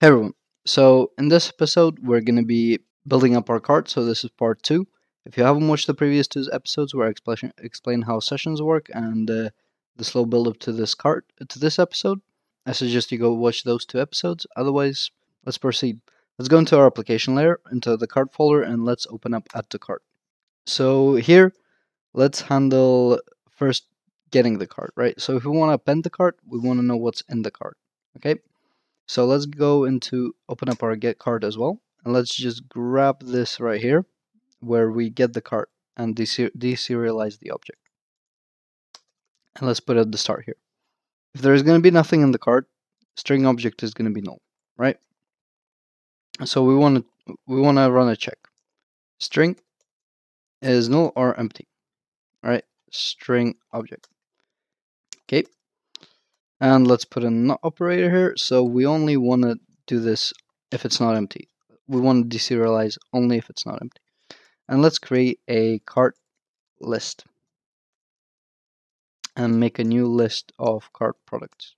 Hey everyone. So in this episode, we're going to be building up our cart. So this is part two. If you haven't watched the previous two episodes where I explain, explain how sessions work and uh, the slow build up to this cart to this episode, I suggest you go watch those two episodes. Otherwise, let's proceed. Let's go into our application layer, into the cart folder, and let's open up add to cart. So here, let's handle first getting the cart, right? So if we want to append the cart, we want to know what's in the cart, okay? So let's go into open up our get cart as well. And let's just grab this right here where we get the cart and deserialize the object. And let's put it at the start here. If there is going to be nothing in the cart, string object is going to be null, right? So we want to we want to run a check. String is null or empty. All right, string object. Okay, and let's put a not operator here. So we only want to do this if it's not empty. We want to deserialize only if it's not empty. And let's create a cart list and make a new list of cart products.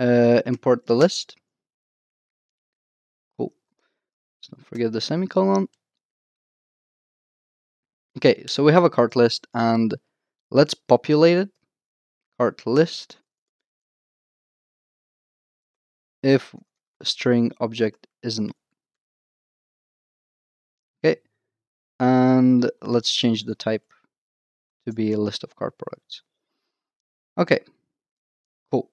Uh, import the list. Cool. So don't forget the semicolon. Okay, so we have a cart list and Let's populate it. Cart list. If string object isn't. Okay. And let's change the type to be a list of cart products. Okay. Cool.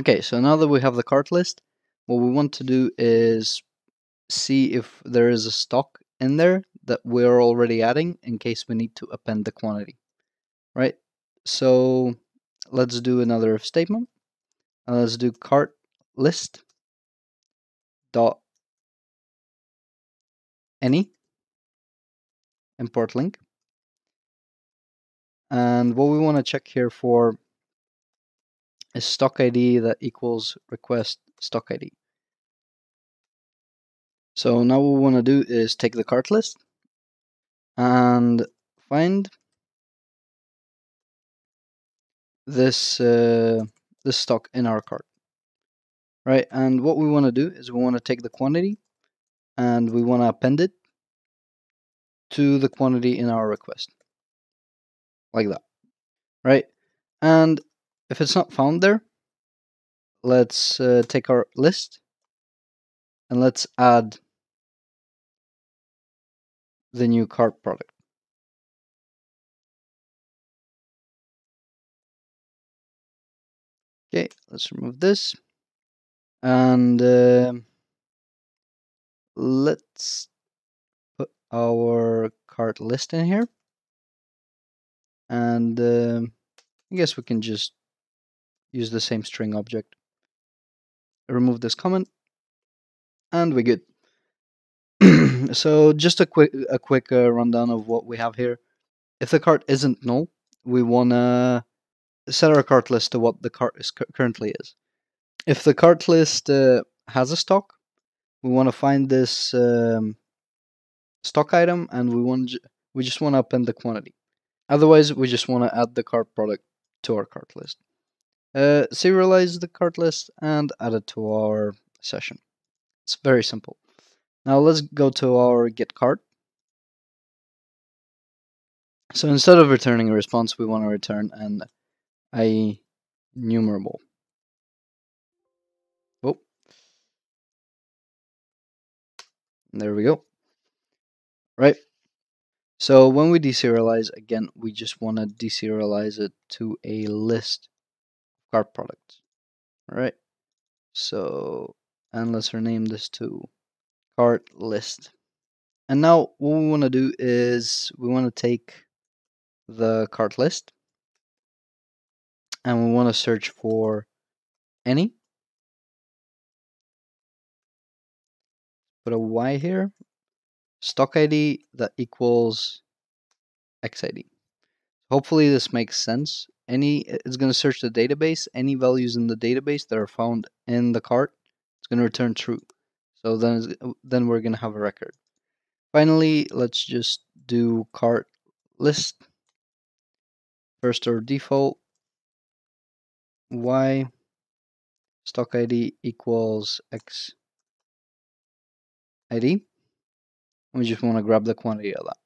Okay, so now that we have the cart list, what we want to do is see if there is a stock in there that we're already adding in case we need to append the quantity, right? So let's do another if statement. And let's do cart list dot any import LINQ. And what we want to check here for is stock ID that equals request stock ID. So now what we want to do is take the cart list and find this uh, this stock in our cart right? And what we want to do is we want to take the quantity and we want to append it to the quantity in our request like that right? And if it's not found there let's uh, take our list and let's add the new cart product. Okay, let's remove this. And uh, let's put our cart list in here. And uh, I guess we can just use the same string object. Remove this comment. And we're good. So just a quick a quick uh, rundown of what we have here. If the cart isn't null, we want to set our cart list to what the cart is currently is. If the cart list uh, has a stock, we want to find this um, stock item and we want we just want to append the quantity. Otherwise, we just want to add the cart product to our cart list. Uh, serialize the cart list and add it to our session. It's very simple. Now let's go to our get cart. So instead of returning a response, we want to return an a numerable. Oh. There we go. Right. So when we deserialize, again, we just want to deserialize it to a list of cart products. All right. So, and let's rename this to cart list. And now what we want to do is we want to take the cart list and we want to search for any. Put a Y here. Stock ID that equals XID. Hopefully this makes sense. Any it's going to search the database. Any values in the database that are found in the cart, it's going to return true. So then, then we're going to have a record. Finally, let's just do cart list. First or default. y stock ID equals x ID. We just want to grab the quantity of that.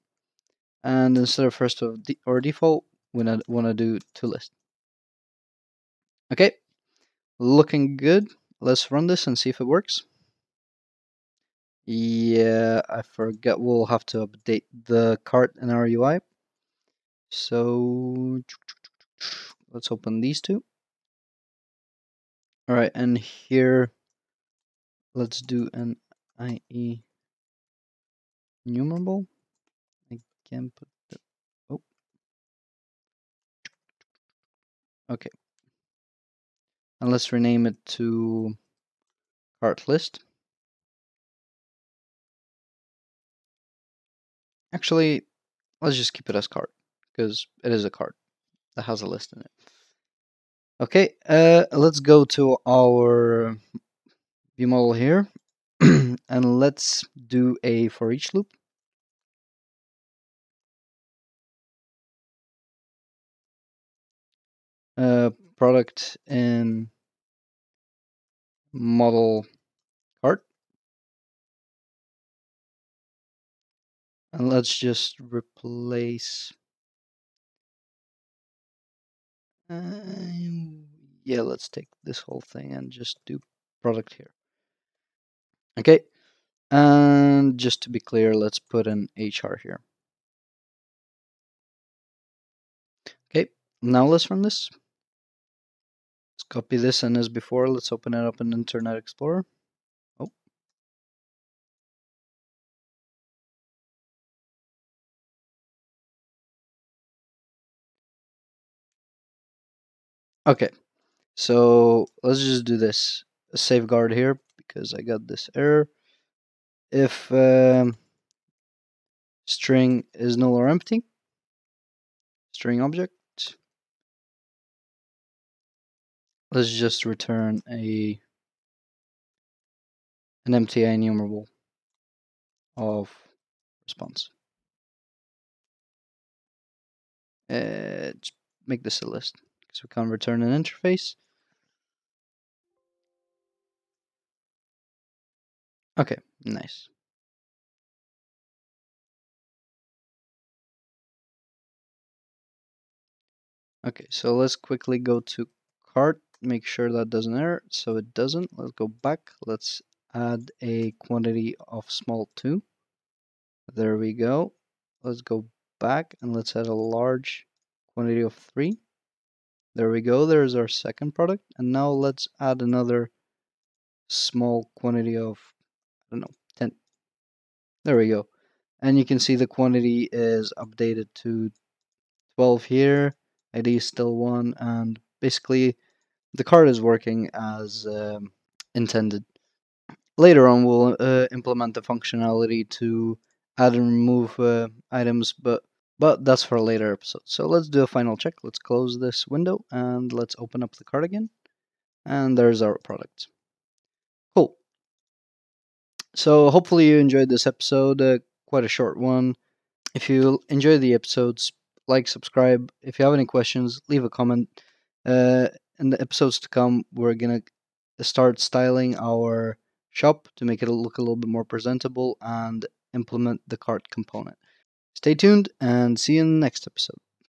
And instead of first of the, or default, we want to do to list. Okay, looking good. Let's run this and see if it works. Yeah, I forget we'll have to update the cart in our UI. So let's open these two. All right, and here let's do an IE numerable. I can put the oh okay. And let's rename it to cart list. Actually, let's just keep it as cart because it is a cart that has a list in it. Okay, uh, let's go to our view model here and let's do a for each loop. Uh, product in model And let's just replace uh, yeah, let's take this whole thing and just do product here. Okay, and just to be clear, let's put an HR here. Okay, now let's run this. Let's copy this and as before, let's open it up in Internet Explorer. Okay, so let's just do this. A safeguard here because I got this error. If um, string is null or empty, string object, let's just return a an empty IEnumerable of response. Uh, make this a list because we can't return an interface. Okay, nice. Okay, so let's quickly go to cart, make sure that doesn't error, so it doesn't. Let's go back, let's add a quantity of small 2. There we go. Let's go back and let's add a large quantity of 3. There we go, there's our second product. And now let's add another small quantity of I don't know, 10. There we go. And you can see the quantity is updated to 12 here. ID is still 1. And basically, the cart is working as um, intended. Later on, we'll uh, implement the functionality to add and remove uh, items, but but that's for a later episode. So let's do a final check. Let's close this window and let's open up the cart again. And there's our product. Cool. So hopefully you enjoyed this episode, uh, quite a short one. If you enjoy the episodes, like, subscribe. If you have any questions, leave a comment. Uh, in the episodes to come, we're gonna start styling our shop to make it look a little bit more presentable and implement the cart component. Stay tuned and see you in the next episode.